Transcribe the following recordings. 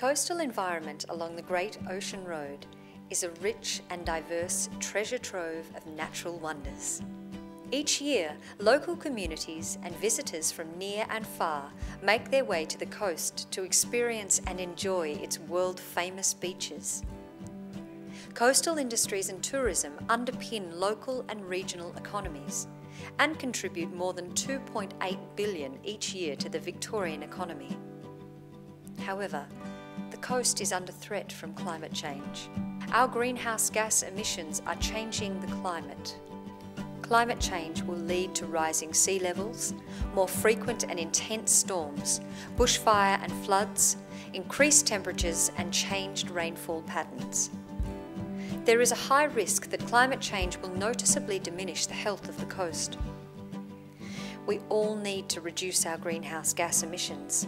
coastal environment along the Great Ocean Road is a rich and diverse treasure trove of natural wonders. Each year, local communities and visitors from near and far make their way to the coast to experience and enjoy its world famous beaches. Coastal industries and tourism underpin local and regional economies and contribute more than 2.8 billion each year to the Victorian economy. However, the coast is under threat from climate change. Our greenhouse gas emissions are changing the climate. Climate change will lead to rising sea levels, more frequent and intense storms, bushfire and floods, increased temperatures and changed rainfall patterns. There is a high risk that climate change will noticeably diminish the health of the coast. We all need to reduce our greenhouse gas emissions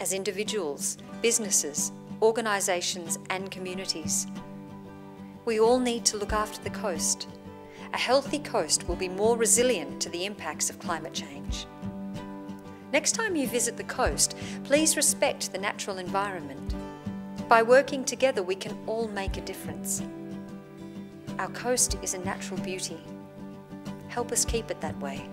as individuals, businesses, organisations and communities. We all need to look after the coast. A healthy coast will be more resilient to the impacts of climate change. Next time you visit the coast, please respect the natural environment. By working together, we can all make a difference. Our coast is a natural beauty. Help us keep it that way.